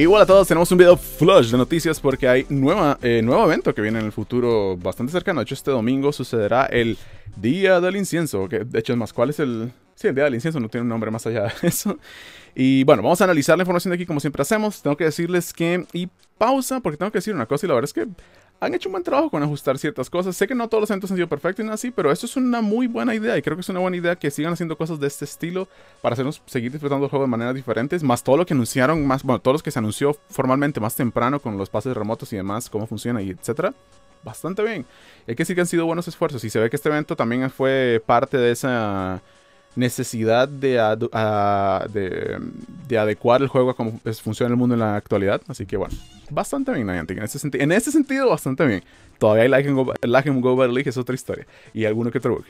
Igual a todos, tenemos un video flush de noticias porque hay nueva, eh, nuevo evento que viene en el futuro bastante cercano. De hecho, este domingo sucederá el Día del Incienso. Que de hecho, es más, ¿cuál es el...? Sí, el Día del Incienso no tiene un nombre más allá de eso. Y bueno, vamos a analizar la información de aquí como siempre hacemos. Tengo que decirles que... Y pausa, porque tengo que decir una cosa y la verdad es que han hecho un buen trabajo con ajustar ciertas cosas. Sé que no todos los eventos han sido perfectos y nada así, pero esto es una muy buena idea y creo que es una buena idea que sigan haciendo cosas de este estilo para hacernos seguir disfrutando el juego de maneras diferentes, más todo lo que anunciaron, más, bueno, todos los que se anunció formalmente más temprano con los pases remotos y demás, cómo funciona y etcétera. Bastante bien. hay que decir que han sido buenos esfuerzos y se ve que este evento también fue parte de esa necesidad de, de, adecuar el juego a cómo funciona el mundo en la actualidad. Así que bueno, bastante bien Niantic. En ese, en ese sentido, bastante bien. Todavía hay lag en Go, Go League, es otra historia. Y alguno que otro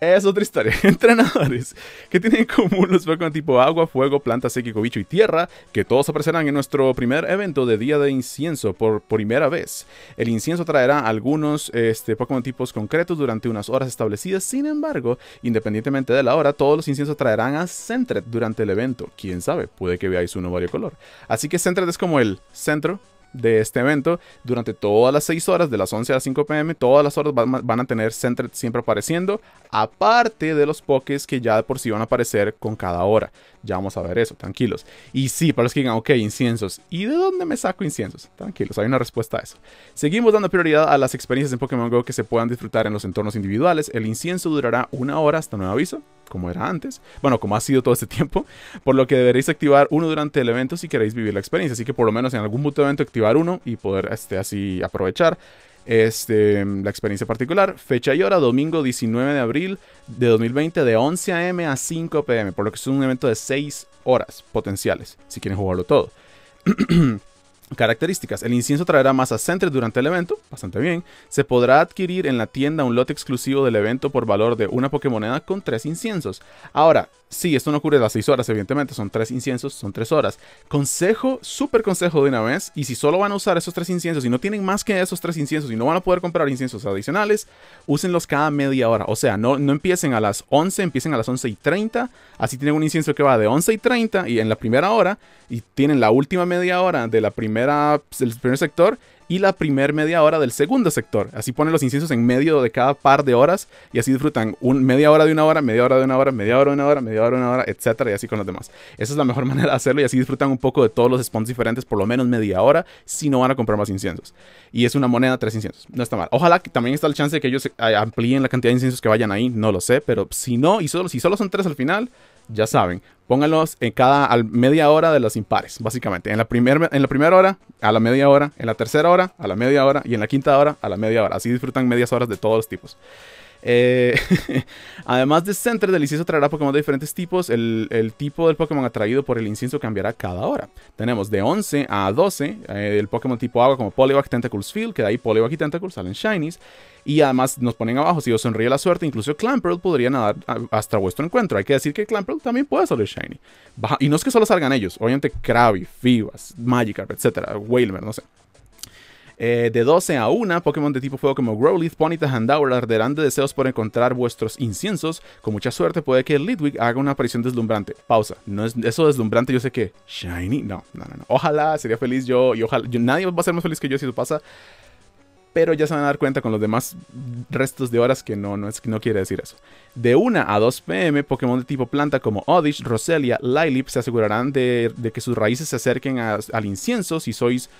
es otra historia. Entrenadores que tienen en común los Pokémon tipo agua, fuego, planta, psíquico, bicho y tierra, que todos aparecerán en nuestro primer evento de Día de Incienso por primera vez. El incienso traerá algunos este, Pokémon tipos concretos durante unas horas establecidas, sin embargo, independientemente de la hora, todos los inciensos traerán a Centret durante el evento. Quién sabe, puede que veáis uno color. Así que Centret es como el centro de este evento durante todas las 6 horas, de las 11 a las 5 pm, todas las horas van, a tener Centred siempre apareciendo, aparte de los pokés que ya de por sí van a aparecer con cada hora. Ya vamos a ver eso, tranquilos. Y sí, para los que digan, ok, inciensos. ¿Y de dónde me saco inciensos? Tranquilos, hay una respuesta a eso. Seguimos dando prioridad a las experiencias en Pokémon GO que se puedan disfrutar en los entornos individuales. El incienso durará una hora hasta nuevo aviso como era antes, bueno, como ha sido todo este tiempo, por lo que deberéis activar uno durante el evento si queréis vivir la experiencia, así que por lo menos en algún punto de evento activar uno y poder este, así aprovechar este, la experiencia particular. Fecha y hora, domingo 19 de abril de 2020 de 11 a.m. a 5 p.m., por lo que es un evento de 6 horas potenciales, si quieren jugarlo todo. Características. El incienso traerá más Centre durante el evento, bastante bien. Se podrá adquirir en la tienda un lote exclusivo del evento por valor de una Pokémoneda con tres inciensos. Ahora, sí, esto no ocurre a las 6 horas, evidentemente, son tres inciensos, son 3 horas. Consejo, súper consejo de una vez, y si solo van a usar esos tres inciensos y no tienen más que esos tres inciensos y no van a poder comprar inciensos adicionales, úsenlos cada media hora. O sea, no, no empiecen a las 11, empiecen a las 11 y 30, así tienen un incienso que va de 11 y 30 y en la primera hora, y tienen la última media hora de la primera, del primer sector y la primer media hora del segundo sector. Así ponen los inciensos en medio de cada par de horas y así disfrutan un, media hora de una hora, media hora de una hora, media hora de una hora, media hora de una hora, etcétera, y así con los demás. Esa es la mejor manera de hacerlo y así disfrutan un poco de todos los spawns diferentes por lo menos media hora si no van a comprar más inciensos. Y es una moneda, tres inciensos. No está mal. Ojalá que también está el chance de que ellos eh, amplíen la cantidad de inciensos que vayan ahí, no lo sé, pero si no, y solo, si solo son tres al final, ya saben, pónganlos en cada media hora de los impares, básicamente. En la, primer, en la primera hora, a la media hora, en la tercera hora, a la media hora y en la quinta hora, a la media hora. Así disfrutan medias horas de todos los tipos. Eh, además de Center, del incienso traerá Pokémon de diferentes tipos. El, tipo del Pokémon atraído por el incienso cambiará cada hora. Tenemos de 11 a 12 eh, el Pokémon tipo agua como Poliwag, Tentacles Field, que de ahí Poliwag y Tentacles salen Shinies. Y además nos ponen abajo, si os sonríe la suerte, incluso Clamperl podría nadar hasta vuestro encuentro. Hay que decir que Clamperl también puede salir Shiny. y no es que solo salgan ellos, obviamente Krabby, Fibas, Magikarp, etc. Wailmer, no sé. Eh, de 12 a 1, Pokémon de tipo fuego como Growlithe, Ponyta, Handour arderán de deseos por encontrar vuestros inciensos. Con mucha suerte puede que Lidwig haga una aparición deslumbrante. Pausa. No es eso deslumbrante, yo sé que shiny. No, no, no, Ojalá, sería feliz yo y ojalá. nadie va a ser más feliz que yo si eso pasa. Pero ya se van a dar cuenta con los demás restos de horas que no, no, es, no quiere decir eso. De 1 a 2 pm, Pokémon de tipo planta como Oddish, Roselia, Lilip se asegurarán de, que sus raíces se acerquen al incienso si sois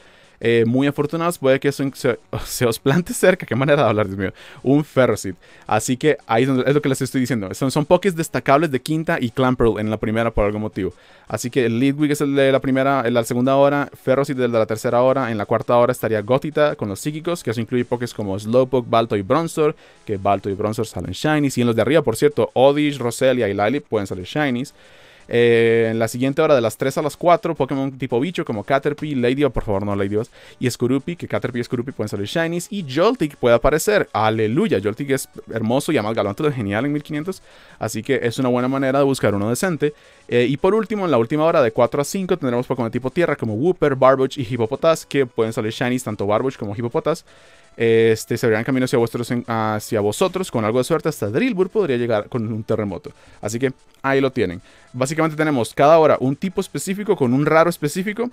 eh, muy afortunados, puede que se, se, os plante cerca, qué manera de hablar, Dios mío, un Ferrocid. Así que ahí es, lo que les estoy diciendo. Son, son pokés destacables de quinta y Clamperl en la primera por algún motivo. Así que el Leadwig es el de la primera, en la segunda hora, Ferrocid el de la tercera hora, en la cuarta hora estaría Gotita con los psíquicos, que eso incluye pokés como Slowpoke, Balto y Bronzor, que Balto y Bronzor salen Shinies. Y en los de arriba, por cierto, Oddish, Roselia y Lily pueden salir Shinies. Eh, en la siguiente hora de las 3 a las 4, Pokémon tipo bicho como Caterpie, Lady, por favor no Lady y Skurupi, que Caterpie y Skurupi pueden salir Shinies, y Joltik puede aparecer. Aleluya, Joltik es hermoso y además de genial en 1500, así que es una buena manera de buscar uno decente. Eh, y por último, en la última hora de 4 a 5 tendremos Pokémon tipo tierra como Wooper, Barboach y Hippopotas, que pueden salir Shinies tanto Barboach como Hippopotas. Este, se abrirán camino hacia, vuestros, hacia vosotros. Con algo de suerte, hasta Drillbur podría llegar con un terremoto. Así que ahí lo tienen. Básicamente tenemos cada hora un tipo específico con un raro específico.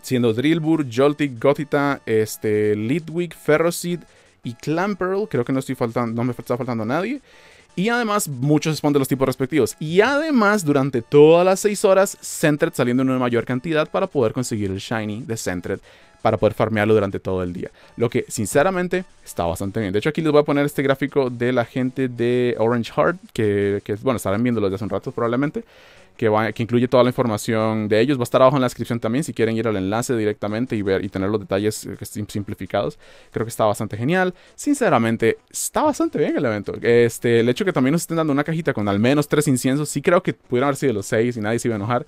siendo Drillbur, Joltik, Gothita, este, Lidwig, Ferroseed y Clamperl. Creo que no, estoy faltando, no me está faltando nadie. Y además, muchos spawn de los tipos respectivos. Y además, durante todas las 6 horas, Centred saliendo en una mayor cantidad para poder conseguir el Shiny de Centred. Para poder farmearlo durante todo el día. Lo que, sinceramente, está bastante bien. De hecho, aquí les voy a poner este gráfico de la gente de Orange Heart. Que, que bueno, estarán viéndolo desde hace un rato probablemente que, que incluye toda la información de ellos. Va a estar abajo en la descripción también si quieren ir al enlace directamente y ver y tener los detalles eh, simplificados. Creo que está bastante genial. Sinceramente, está bastante bien el evento. Este, el hecho que también nos estén dando una cajita con al menos tres inciensos, sí creo que pudieron haber sido los seis y nadie se iba a enojar.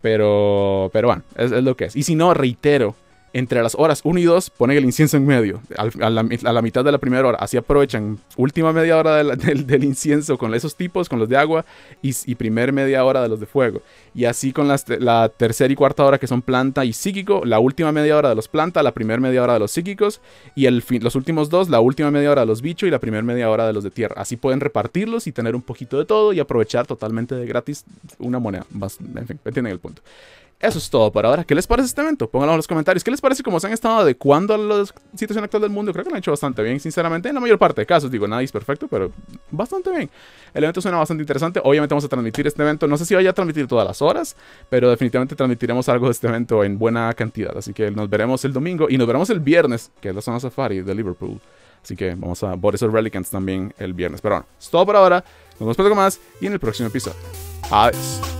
Pero, pero bueno, es lo que es. Y si no, reitero, entre las horas 1 y 2 ponen el incienso en medio, a, la, mitad de la primera hora. Así aprovechan última media hora del, incienso con esos tipos, con los de agua, y, y primer media hora de los de fuego. Y así con la tercera y cuarta hora que son planta y psíquico, la última media hora de los planta, la primera media hora de los psíquicos, y el los últimos dos, la última media hora de los bichos y la primera media hora de los de tierra. Así pueden repartirlos y tener un poquito de todo y aprovechar totalmente de gratis una moneda. Más, en fin, entienden el punto. Eso es todo por ahora. ¿Qué les parece este evento? Pónganlo en los comentarios. ¿Qué les parece cómo se han estado adecuando a la situación actual del mundo? Creo que lo han hecho bastante bien, sinceramente. En la mayor parte de casos, digo, nadie es perfecto, pero bastante bien. El evento suena bastante interesante. Obviamente vamos a transmitir este evento. No sé si vaya a transmitir todas las horas, pero definitivamente transmitiremos algo de este evento en buena cantidad. Así que nos veremos el domingo y nos veremos el viernes, que es la zona safari de Liverpool. Así que vamos a por esos Relicants también el viernes. Pero bueno, es todo por ahora. Nos vemos poco más y en el próximo episodio. Adiós.